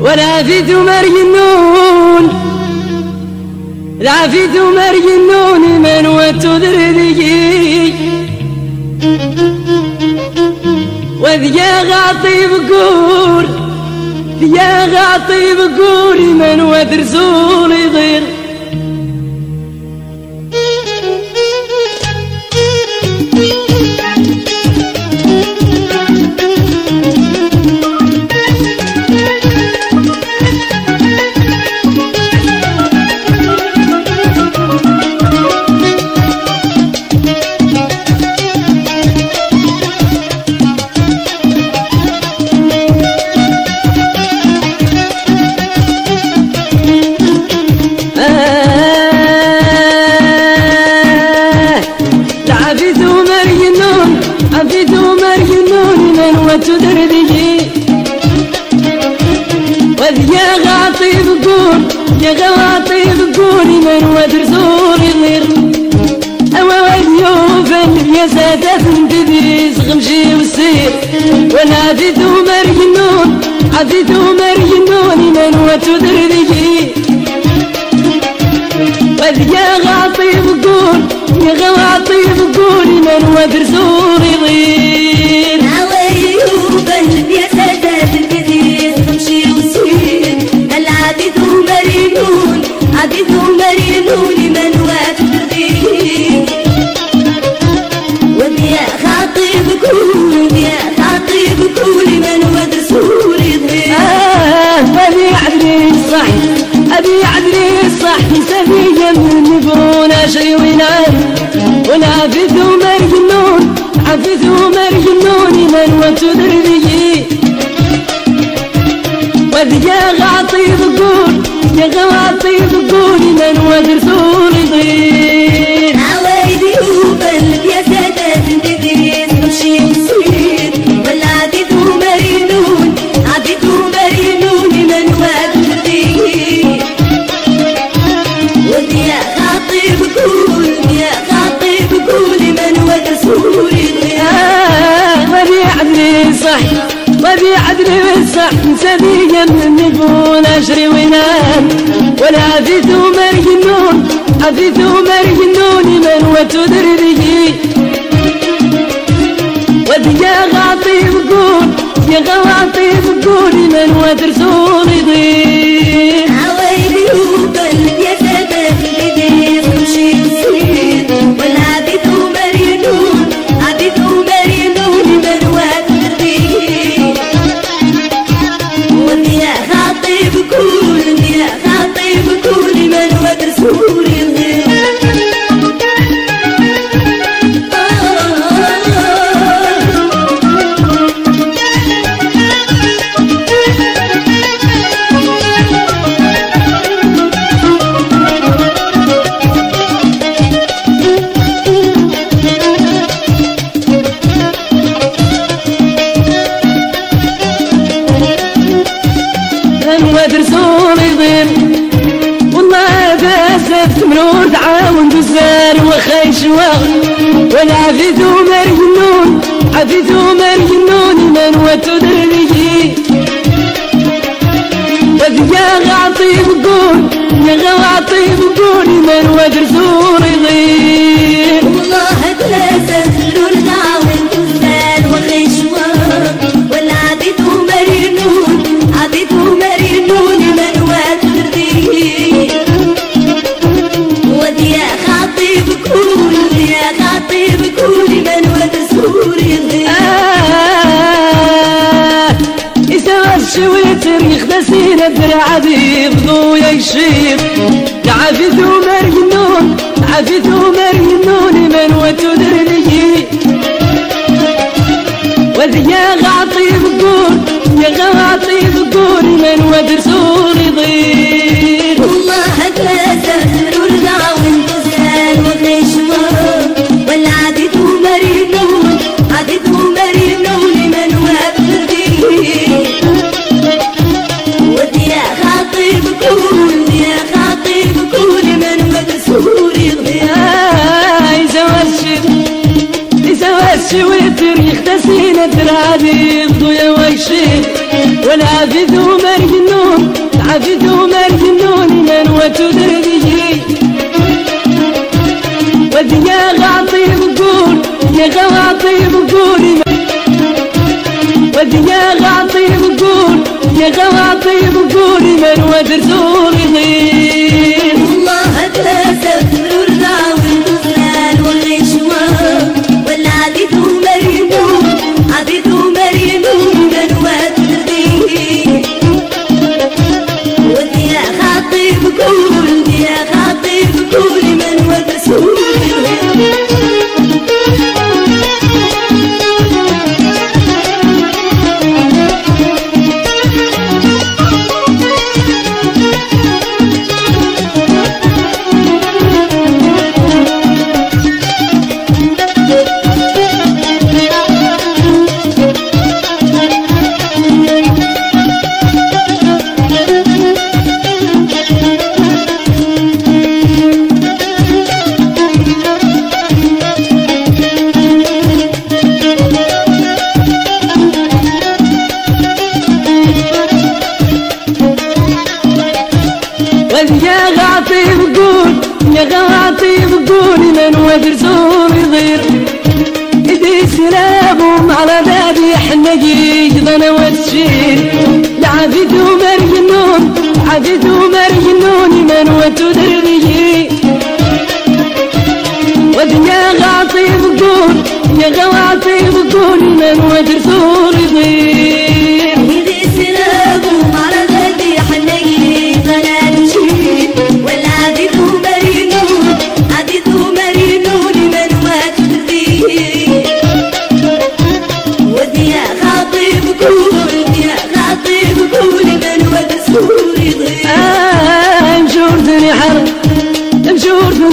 والعافيت مرينون العافيت مرينون من وتدردي وذيا غاطي بقور يا غاطي بقور من ودرسول يضير. يا غاطي بقول يا غواطي بقول من ودرسور يطير أوا وذيوف يا سادة تدريس غمشي وسير وأنا عديتو مرينون عديتو مرينون من وتدردي وذ يا غاطي بقول يا غواطي بقول من ودرسور يطير الصح أبي عدلي الصح سبيا من نبون أشري ونعم ونعفث مرجنون عفث مرجنون من وتدري. وذ يا غاطي بقول يا غواطي بقول من ودرسور يضيع عوايدي وقلب يا سادات تدري تمشي وسير والعبيد مرينون عبيد مرينون من وترضيه ويا خاطب كل يا خاطب كل من ودرسور آه وذي عدلي صح وذي عدلي صح سبيا ولا عفيت مرجنون عفيت مرجنون من وتدري وذي يا غاطي بقول يا غواطي بقول من ودرسون ولا عفيتو مرجنون عفيتو مرجنون من وتدري يا غاطي بقول يا غواطي بقول من ودرسون يضيع آه يسوى الشويتر يخدسين الدرع ضويا يشيب. عفيت مرجنون عفيت مرجنون من وتدري وذ يا غاطي بقول يا غاطي بقول من ودرسون يضيع والله نور ويشير والعبد ومرجنون العبد ومرجنون من وتدربي ودي يا غاطي بقول يا غاطي بقول ودي يا غاطي بقول يا غاطي بقول من ودرسون يا غاطي بقول يا غاطي بقول من ودرسون يضير إيدي سلام على بابي حنجي ضنا وتشير العبد ومرجنون عبد ومرجنون من وتدربي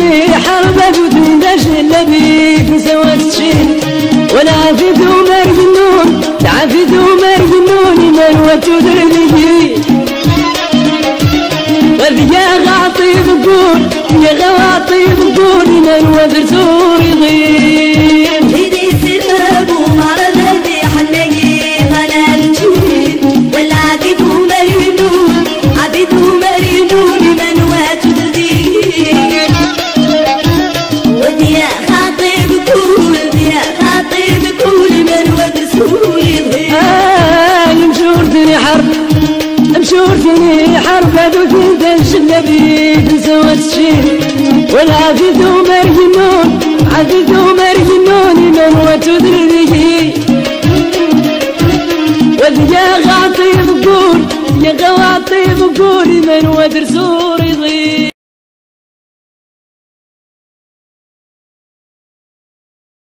مجوردني حرب أبو داش اللبيك سوى تشيل ولا عفيد ومرجنون عفيد ومرجنون من وتدرني وذي يا غاطي بقول يا غاطي بقول من ودرسور والعبد ومرجنون عبد ومرجنون من وتدري وذي يا غاطي بقول يا غواطي بقول من ودرسور